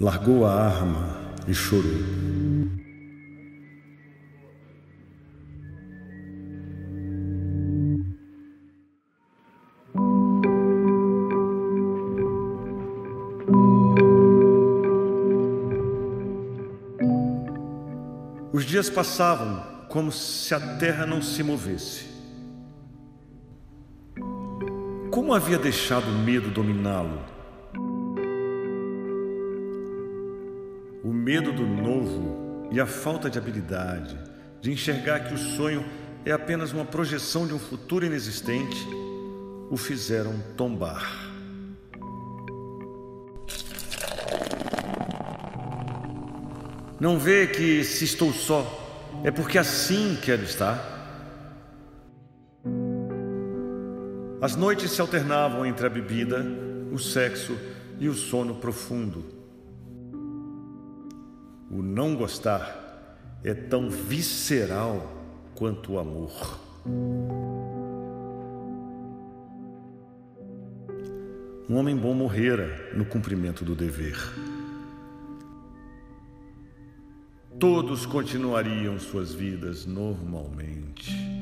largou a arma e chorou. Os dias passavam como se a terra não se movesse. Como havia deixado o medo dominá-lo? O medo do novo e a falta de habilidade de enxergar que o sonho é apenas uma projeção de um futuro inexistente o fizeram tombar. Não vê que se estou só é porque assim quero estar? As noites se alternavam entre a bebida, o sexo e o sono profundo. O não gostar é tão visceral quanto o amor. Um homem bom morrera no cumprimento do dever. Todos continuariam suas vidas normalmente.